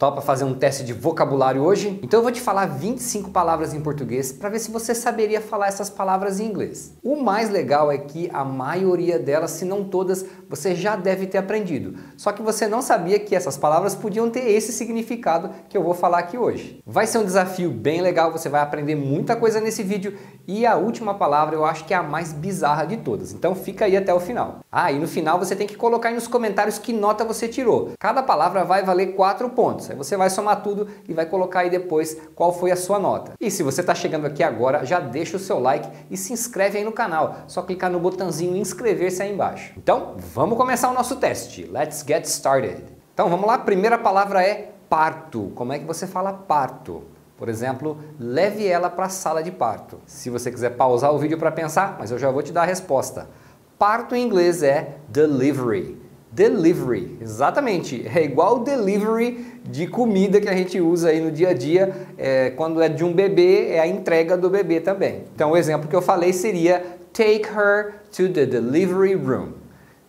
Topa fazer um teste de vocabulário hoje? Então eu vou te falar 25 palavras em português para ver se você saberia falar essas palavras em inglês. O mais legal é que a maioria delas, se não todas, você já deve ter aprendido. Só que você não sabia que essas palavras podiam ter esse significado que eu vou falar aqui hoje. Vai ser um desafio bem legal, você vai aprender muita coisa nesse vídeo e a última palavra eu acho que é a mais bizarra de todas. Então fica aí até o final. Ah, e no final você tem que colocar aí nos comentários que nota você tirou. Cada palavra vai valer 4 pontos. Aí você vai somar tudo e vai colocar aí depois qual foi a sua nota. E se você está chegando aqui agora, já deixa o seu like e se inscreve aí no canal. Só clicar no botãozinho inscrever-se aí embaixo. Então, vamos começar o nosso teste. Let's get started. Então, vamos lá. A primeira palavra é parto. Como é que você fala parto? Por exemplo, leve ela para a sala de parto. Se você quiser pausar o vídeo para pensar, mas eu já vou te dar a resposta. Parto em inglês é delivery. Delivery, exatamente. É igual delivery de comida que a gente usa aí no dia a dia. É, quando é de um bebê, é a entrega do bebê também. Então, o exemplo que eu falei seria take her to the delivery room.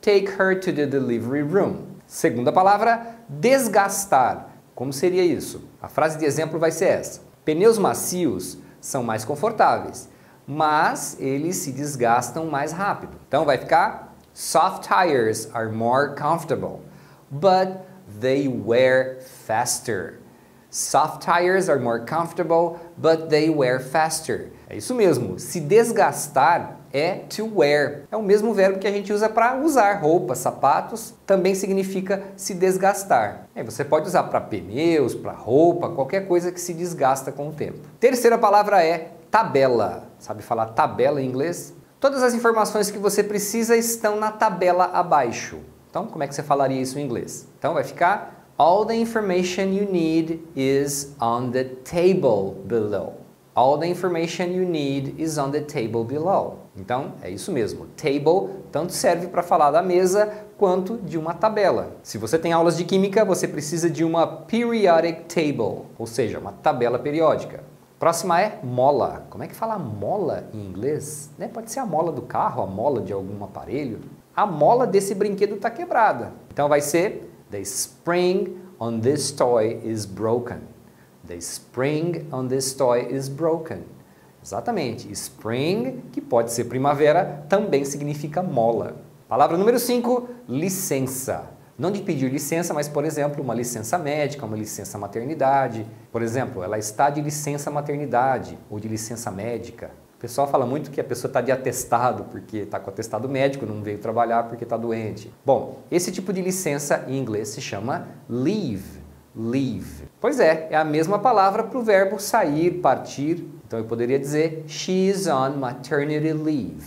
Take her to the delivery room. Segunda palavra, desgastar. Como seria isso? A frase de exemplo vai ser essa: Pneus macios são mais confortáveis, mas eles se desgastam mais rápido. Então vai ficar Soft tires are more comfortable, but they wear faster. Soft tires are more comfortable, but they wear faster. É isso mesmo. Se desgastar é to wear. É o mesmo verbo que a gente usa para usar roupas, sapatos, também significa se desgastar. É, você pode usar para pneus, para roupa, qualquer coisa que se desgasta com o tempo. Terceira palavra é tabela. Sabe falar tabela em inglês? Todas as informações que você precisa estão na tabela abaixo. Então, como é que você falaria isso em inglês? Então, vai ficar All the information you need is on the table below. All the information you need is on the table below. Então, é isso mesmo. Table tanto serve para falar da mesa quanto de uma tabela. Se você tem aulas de química, você precisa de uma periodic table, ou seja, uma tabela periódica. Próxima é mola. Como é que fala mola em inglês? Né? Pode ser a mola do carro, a mola de algum aparelho. A mola desse brinquedo está quebrada. Então vai ser The spring on this toy is broken. The spring on this toy is broken. Exatamente. Spring, que pode ser primavera, também significa mola. Palavra número 5, licença não de pedir licença, mas, por exemplo, uma licença médica, uma licença maternidade. Por exemplo, ela está de licença maternidade ou de licença médica. O pessoal fala muito que a pessoa está de atestado porque está com atestado médico, não veio trabalhar porque está doente. Bom, esse tipo de licença em inglês se chama leave. Leave. Pois é, é a mesma palavra para o verbo sair, partir. Então eu poderia dizer she is on maternity leave.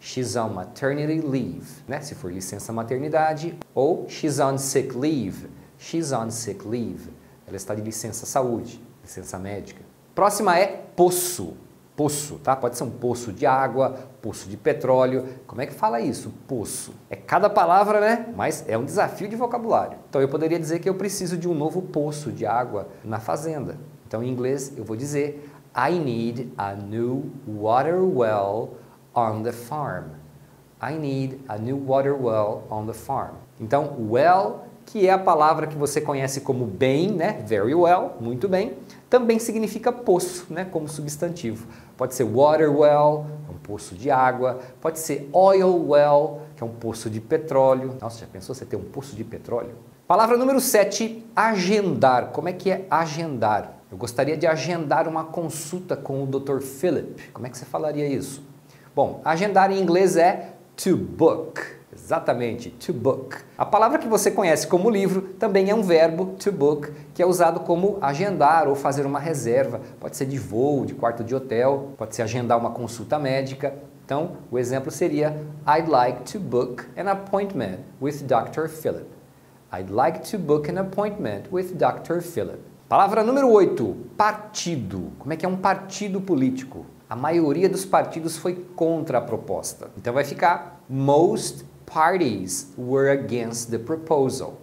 She's on maternity leave, né? Se for licença maternidade, ou she's on sick leave. She's on sick leave. Ela está de licença saúde, licença médica. Próxima é poço. Poço, tá? Pode ser um poço de água, poço de petróleo. Como é que fala isso? Poço. É cada palavra, né? Mas é um desafio de vocabulário. Então eu poderia dizer que eu preciso de um novo poço de água na fazenda. Então em inglês eu vou dizer I need a new water well on the farm. I need a new water well on the farm. Então, well, que é a palavra que você conhece como bem, né? Very well, muito bem, também significa poço, né? Como substantivo. Pode ser water well, um poço de água. Pode ser oil well, que é um poço de petróleo. Nossa, já pensou você ter um poço de petróleo? Palavra número 7, agendar. Como é que é agendar? Eu gostaria de agendar uma consulta com o Dr. Philip. Como é que você falaria isso? Bom, agendar em inglês é to book. Exatamente, to book. A palavra que você conhece como livro também é um verbo to book, que é usado como agendar ou fazer uma reserva. Pode ser de voo, de quarto de hotel, pode ser agendar uma consulta médica. Então, o exemplo seria I'd like to book an appointment with Dr. Philip. I'd like to book an appointment with Dr. Philip. Palavra número 8, partido. Como é que é um partido político? a maioria dos partidos foi contra a proposta. Então vai ficar most parties were against the proposal.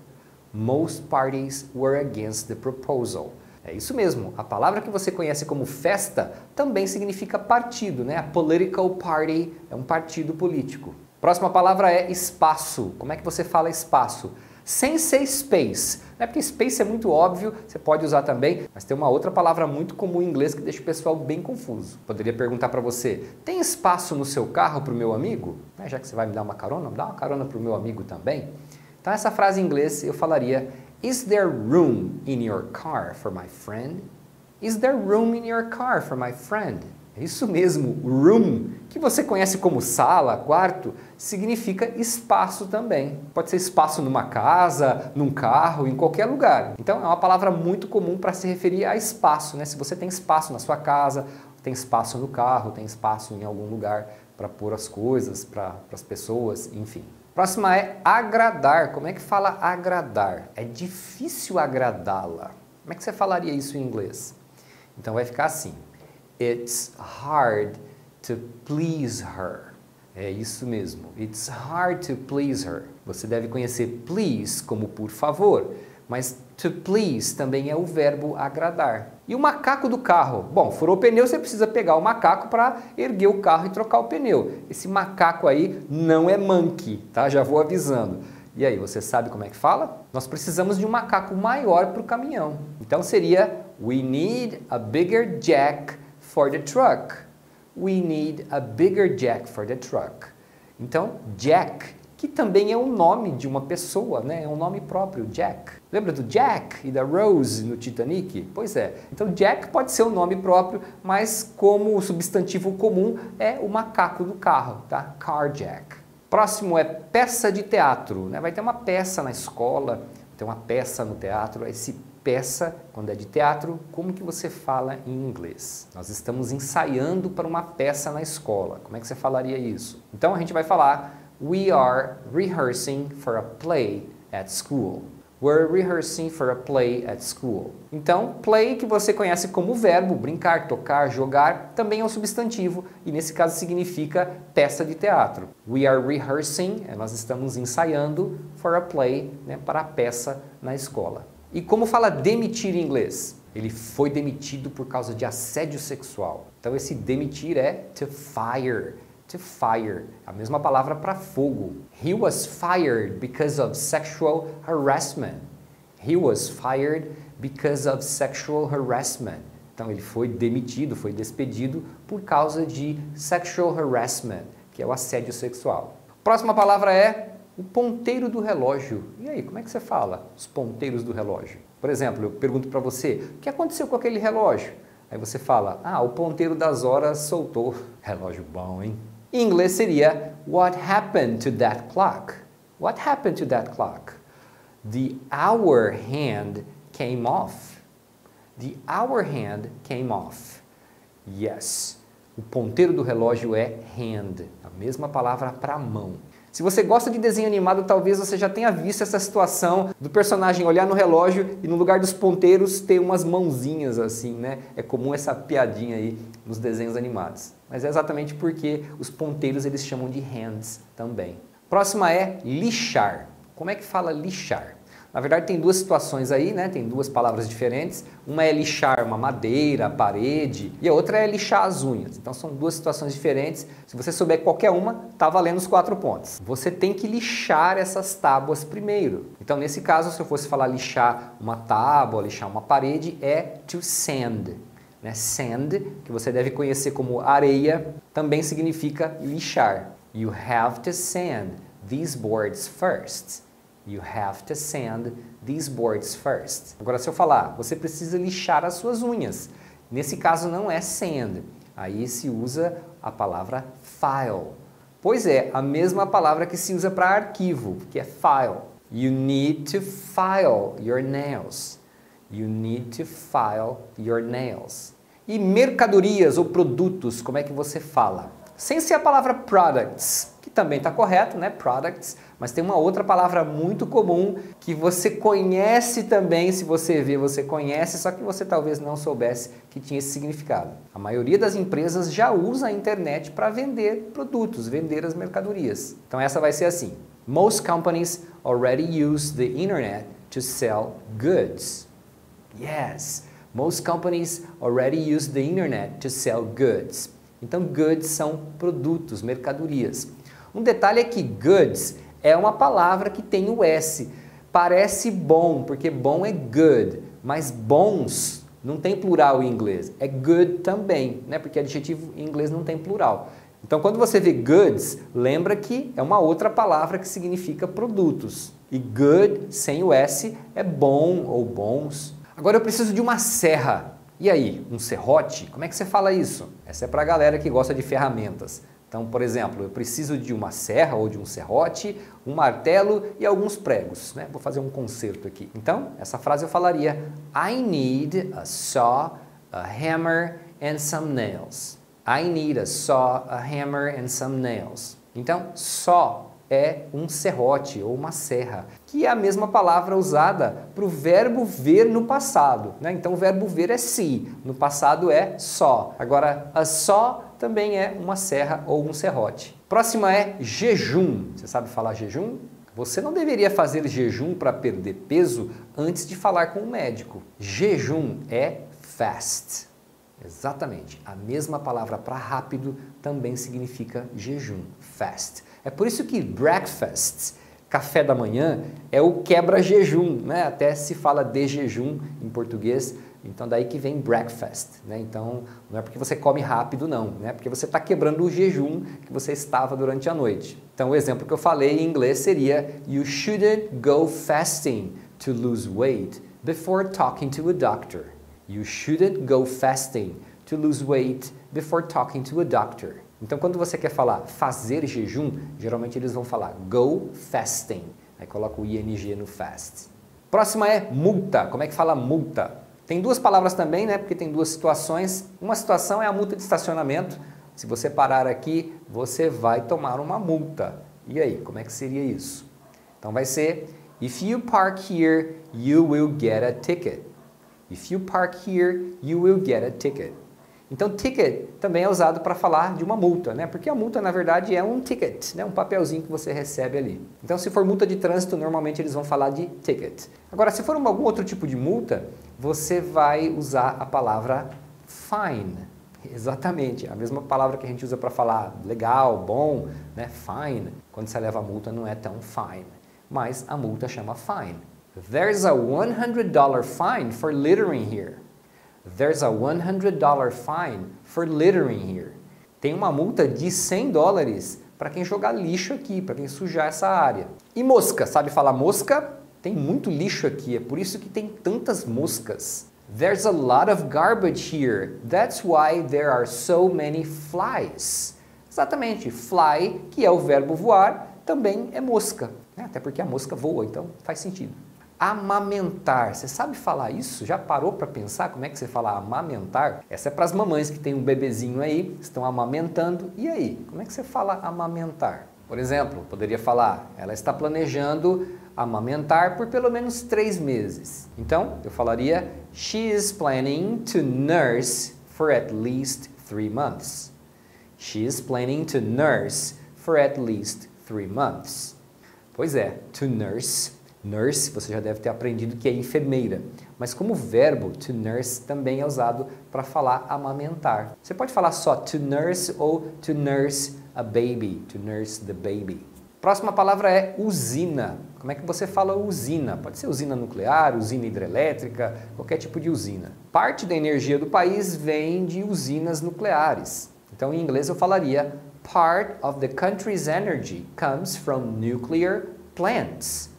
Most parties were against the proposal. É isso mesmo. A palavra que você conhece como festa também significa partido, né? A political party é um partido político. Próxima palavra é espaço. Como é que você fala espaço? Sem ser space. É porque space é muito óbvio, você pode usar também, mas tem uma outra palavra muito comum em inglês que deixa o pessoal bem confuso. Poderia perguntar para você: tem espaço no seu carro para o meu amigo? É, já que você vai me dar uma carona, dá uma carona para o meu amigo também. Então, essa frase em inglês eu falaria: Is there room in your car for my friend? Is there room in your car for my friend? É isso mesmo, room, que você conhece como sala, quarto, significa espaço também. Pode ser espaço numa casa, num carro, em qualquer lugar. Então é uma palavra muito comum para se referir a espaço, né? Se você tem espaço na sua casa, tem espaço no carro, tem espaço em algum lugar para pôr as coisas, para as pessoas, enfim. Próxima é agradar. Como é que fala agradar? É difícil agradá-la. Como é que você falaria isso em inglês? Então vai ficar assim. It's hard to please her. É isso mesmo. It's hard to please her. Você deve conhecer please como por favor, mas to please também é o verbo agradar. E o macaco do carro? Bom, furou o pneu, você precisa pegar o macaco para erguer o carro e trocar o pneu. Esse macaco aí não é monkey, tá? Já vou avisando. E aí, você sabe como é que fala? Nós precisamos de um macaco maior para o caminhão. Então seria We need a bigger jack for the truck. We need a bigger jack for the truck. Então, Jack, que também é o nome de uma pessoa, né? É um nome próprio, Jack. Lembra do Jack e da Rose no Titanic? Pois é. Então, Jack pode ser um nome próprio, mas como substantivo comum é o macaco do carro, tá? Car Jack. Próximo é peça de teatro, né? Vai ter uma peça na escola, tem uma peça no teatro, esse peça, quando é de teatro, como que você fala em inglês? Nós estamos ensaiando para uma peça na escola. Como é que você falaria isso? Então a gente vai falar We are rehearsing for a play at school. We're rehearsing for a play at school. Então, play, que você conhece como verbo, brincar, tocar, jogar, também é um substantivo e nesse caso significa peça de teatro. We are rehearsing, é, nós estamos ensaiando for a play, né, para a peça na escola. E como fala demitir em inglês? Ele foi demitido por causa de assédio sexual. Então esse demitir é to fire. To fire, a mesma palavra para fogo. He was fired because of sexual harassment. He was fired because of sexual harassment. Então ele foi demitido, foi despedido por causa de sexual harassment, que é o assédio sexual. Próxima palavra é o ponteiro do relógio. E aí, como é que você fala os ponteiros do relógio? Por exemplo, eu pergunto para você, o que aconteceu com aquele relógio? Aí você fala, ah, o ponteiro das horas soltou. Relógio bom, hein? Em inglês seria, what happened to that clock? What happened to that clock? The hour hand came off. The hour hand came off. Yes. O ponteiro do relógio é hand, a mesma palavra para mão. Se você gosta de desenho animado, talvez você já tenha visto essa situação do personagem olhar no relógio e no lugar dos ponteiros ter umas mãozinhas assim, né? É comum essa piadinha aí nos desenhos animados. Mas é exatamente porque os ponteiros eles chamam de hands também. Próxima é lixar. Como é que fala lixar? Na verdade, tem duas situações aí, né? Tem duas palavras diferentes. Uma é lixar uma madeira, parede, e a outra é lixar as unhas. Então são duas situações diferentes. Se você souber qualquer uma, tá valendo os quatro pontos. Você tem que lixar essas tábuas primeiro. Então, nesse caso, se eu fosse falar lixar uma tábua, lixar uma parede, é to sand. Né? Sand, que você deve conhecer como areia, também significa lixar. You have to sand these boards first. You have to sand these boards first. Agora, se eu falar, você precisa lixar as suas unhas. Nesse caso, não é sand. Aí se usa a palavra file. Pois é, a mesma palavra que se usa para arquivo, que é file. You need to file your nails. You need to file your nails. E mercadorias ou produtos, como é que você fala? Sem ser a palavra products, que também está correto, né? Products mas tem uma outra palavra muito comum que você conhece também, se você vê, você conhece, só que você talvez não soubesse que tinha esse significado. A maioria das empresas já usa a internet para vender produtos, vender as mercadorias. Então essa vai ser assim: Most companies already use the internet to sell goods. Yes, most companies already use the internet to sell goods. Então goods são produtos, mercadorias. Um detalhe é que goods é uma palavra que tem o S. Parece bom, porque bom é good, mas bons não tem plural em inglês. É good também, né? Porque adjetivo em inglês não tem plural. Então, quando você vê goods, lembra que é uma outra palavra que significa produtos. E good, sem o S, é bom ou bons. Agora eu preciso de uma serra. E aí, um serrote? Como é que você fala isso? Essa é para a galera que gosta de ferramentas. Então, por exemplo, eu preciso de uma serra ou de um serrote, um martelo e alguns pregos. Né? Vou fazer um concerto aqui. Então, essa frase eu falaria I need a saw, a hammer and some nails. I need a saw, a hammer and some nails. Então, saw é um serrote ou uma serra, que é a mesma palavra usada para o verbo ver no passado. Né? Então, o verbo ver é see, no passado é saw. Agora, a saw também é uma serra ou um serrote. Próxima é jejum. Você sabe falar jejum? Você não deveria fazer jejum para perder peso antes de falar com o médico. Jejum é fast. Exatamente. A mesma palavra para rápido também significa jejum, fast. É por isso que breakfast, café da manhã, é o quebra-jejum, né? Até se fala de jejum em português, então daí que vem breakfast, né? Então não é porque você come rápido não, né? Porque você está quebrando o jejum que você estava durante a noite. Então o exemplo que eu falei em inglês seria You shouldn't go fasting to lose weight before talking to a doctor. You shouldn't go fasting to lose weight before talking to a doctor. Então quando você quer falar fazer jejum, geralmente eles vão falar go fasting. Aí coloca o ing no fast. Próxima é multa. Como é que fala multa? Tem duas palavras também, né? Porque tem duas situações. Uma situação é a multa de estacionamento. Se você parar aqui, você vai tomar uma multa. E aí, como é que seria isso? Então vai ser If you park here, you will get a ticket. If you park here, you will get a ticket. Então, ticket também é usado para falar de uma multa, né? Porque a multa, na verdade, é um ticket, né? um papelzinho que você recebe ali. Então, se for multa de trânsito, normalmente eles vão falar de ticket. Agora, se for algum outro tipo de multa, você vai usar a palavra fine. Exatamente, a mesma palavra que a gente usa para falar legal, bom, né? Fine. Quando você leva a multa, não é tão fine. Mas a multa chama fine. There's a $100 fine for littering here. There's a $100 fine for littering here. Tem uma multa de 100 dólares para quem jogar lixo aqui, para quem sujar essa área. E mosca, sabe falar mosca? Tem muito lixo aqui, é por isso que tem tantas moscas. There's a lot of garbage here. That's why there are so many flies. Exatamente, fly, que é o verbo voar, também é mosca. Né? Até porque a mosca voa, então faz sentido. Amamentar. Você sabe falar isso? Já parou para pensar como é que você fala amamentar? Essa é para as mamães que têm um bebezinho aí, estão amamentando. E aí, como é que você fala amamentar? Por exemplo, poderia falar, ela está planejando amamentar por pelo menos três meses. Então, eu falaria, she is planning to nurse for at least three months. She is planning to nurse for at least three months. Pois é, to nurse Nurse, você já deve ter aprendido que é enfermeira. Mas como verbo, to nurse também é usado para falar amamentar. Você pode falar só to nurse ou to nurse a baby, to nurse the baby. Próxima palavra é usina. Como é que você fala usina? Pode ser usina nuclear, usina hidrelétrica, qualquer tipo de usina. Parte da energia do país vem de usinas nucleares. Então, em inglês eu falaria part of the country's energy comes from nuclear plants.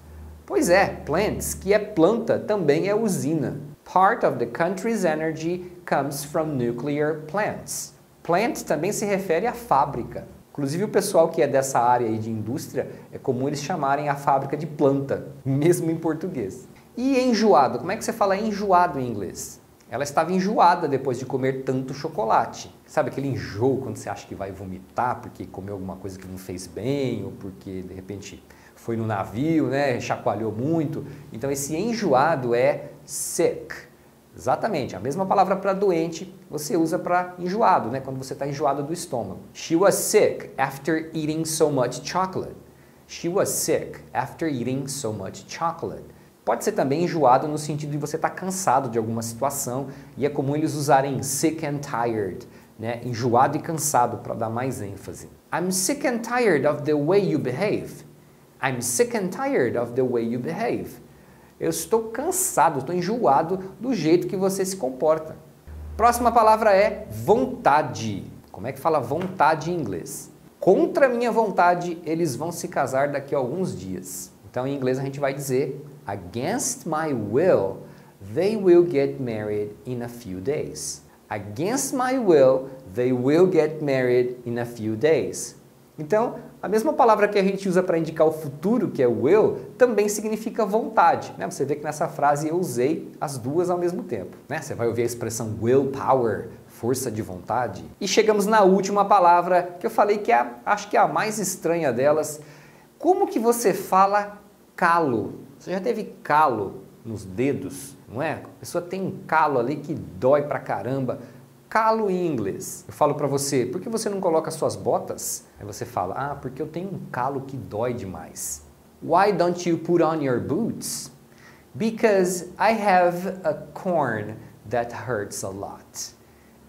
Pois é, plants, que é planta, também é usina. Part of the country's energy comes from nuclear plants. Plant também se refere à fábrica. Inclusive o pessoal que é dessa área de indústria, é comum eles chamarem a fábrica de planta, mesmo em português. E enjoado, como é que você fala enjoado em inglês? Ela estava enjoada depois de comer tanto chocolate. Sabe aquele enjoo quando você acha que vai vomitar porque comeu alguma coisa que não fez bem ou porque de repente foi no navio, né, chacoalhou muito. Então esse enjoado é sick. Exatamente, a mesma palavra para doente você usa para enjoado, né, quando você está enjoado do estômago. She was sick after eating so much chocolate. She was sick after eating so much chocolate. Pode ser também enjoado no sentido de você estar tá cansado de alguma situação e é comum eles usarem sick and tired, né? enjoado e cansado para dar mais ênfase. I'm sick and tired of the way you behave. I'm sick and tired of the way you behave. Eu estou cansado, estou enjoado do jeito que você se comporta. Próxima palavra é vontade. Como é que fala vontade em inglês? Contra minha vontade, eles vão se casar daqui a alguns dias. Então, em inglês, a gente vai dizer Against my will, they will get married in a few days. Against my will, they will get married in a few days. Então, a mesma palavra que a gente usa para indicar o futuro, que é will, também significa vontade. Né? Você vê que nessa frase eu usei as duas ao mesmo tempo. Né? Você vai ouvir a expressão willpower, força de vontade. E chegamos na última palavra, que eu falei que é, acho que é a mais estranha delas. Como que você fala calo? Você já teve calo nos dedos, não é? A pessoa tem um calo ali que dói pra caramba calo em inglês. Eu falo para você, por que você não coloca suas botas? Aí você fala, ah, porque eu tenho um calo que dói demais. Why don't you put on your boots? Because I have a corn that hurts a lot.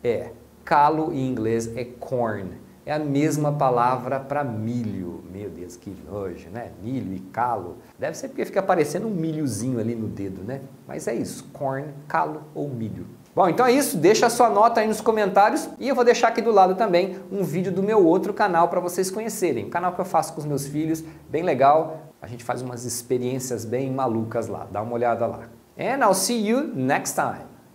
É, calo em inglês é corn. É a mesma palavra para milho. Meu Deus, que nojo, né? Milho e calo. Deve ser porque fica parecendo um milhozinho ali no dedo, né? Mas é isso, corn, calo ou milho. Bom, então é isso, deixa a sua nota aí nos comentários e eu vou deixar aqui do lado também um vídeo do meu outro canal para vocês conhecerem. Um canal que eu faço com os meus filhos, bem legal. A gente faz umas experiências bem malucas lá. Dá uma olhada lá. And I'll see you next time.